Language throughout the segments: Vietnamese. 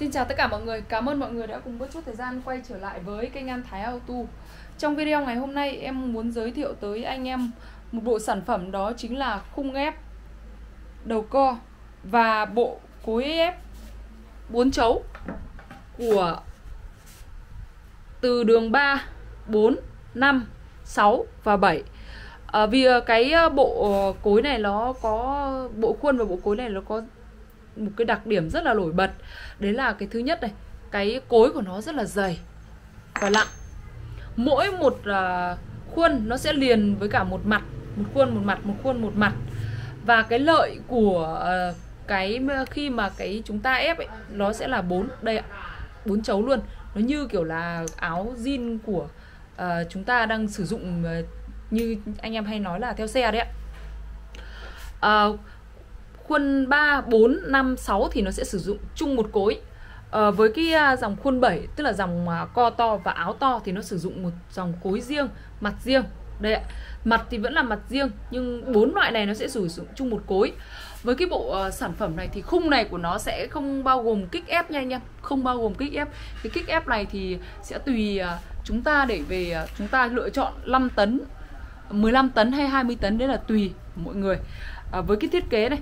Xin chào tất cả mọi người, cảm ơn mọi người đã cùng bớt chút thời gian quay trở lại với kênh An Thái Auto. Trong video ngày hôm nay em muốn giới thiệu tới anh em một bộ sản phẩm đó chính là khung ép đầu co và bộ cối ép 4 chấu của từ đường 3, 4, 5, 6 và 7 à, Vì à, cái à, bộ ờ, cối này nó có bộ khuôn và bộ cối này nó có một cái đặc điểm rất là nổi bật. Đấy là cái thứ nhất này cái cối của nó rất là dày và nặng mỗi một uh, khuôn nó sẽ liền với cả một mặt một khuôn một mặt một khuôn một mặt. Và cái lợi của uh, cái khi mà cái chúng ta ép ấy nó sẽ là bốn đây ạ bốn chấu luôn. Nó như kiểu là áo jean của uh, chúng ta đang sử dụng uh, như anh em hay nói là theo xe đấy ạ. Uh, khuôn 3, 4, 5, 6 thì nó sẽ sử dụng chung một cối. À, Với cái à, dòng khuôn 7 tức là dòng à, co to và áo to thì nó sử dụng một dòng cối riêng, mặt riêng. Đây ạ, mặt thì vẫn là mặt riêng nhưng bốn loại này nó sẽ sử dụng chung một cối. Với cái bộ uh, sản phẩm này thì khung này của nó sẽ không bao gồm kích ép nha anh em Không bao gồm kích ép. Cái kích ép này thì sẽ tùy uh, chúng ta để về uh, chúng ta lựa chọn 5 tấn 15 tấn hay 20 tấn đấy là tùy mọi người. À, Với cái thiết kế này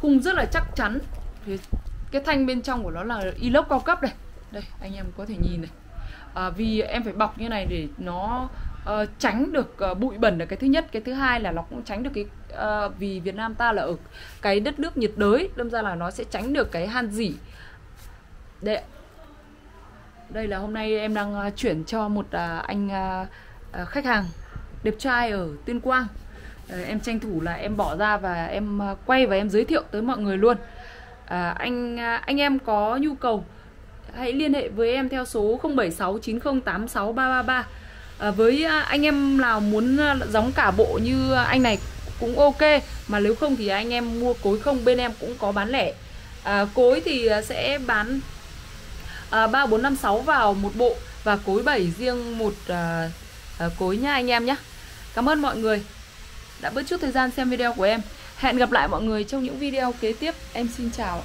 khung rất là chắc chắn. Thì cái thanh bên trong của nó là inox cao cấp đây đây anh em có thể nhìn này. À, vì em phải bọc như này để nó uh, tránh được uh, bụi bẩn là cái thứ nhất. Cái thứ hai là nó cũng tránh được cái uh, vì Việt Nam ta là ở cái đất nước nhiệt đới đâm ra là nó sẽ tránh được cái han dỉ. Đây đây là hôm nay em đang chuyển cho một uh, anh uh, khách hàng đẹp trai ở Tuyên Quang. Ờ, em tranh thủ là em bỏ ra và em ờ, quay và em giới thiệu tới mọi người luôn. À, anh anh em có nhu cầu hãy liên hệ với em theo số 0769086333 à, với anh em nào muốn đóng cả bộ như anh này cũng ok mà nếu không thì anh em mua cối không bên em cũng có bán lẻ. À, cối thì sẽ bán ba bốn năm sáu vào một bộ và cối 7 riêng một à, à, cối nha anh em nhé. Cảm ơn mọi người đã bớt chút thời gian xem video của em. Hẹn gặp lại mọi người trong những video kế tiếp. Em xin chào.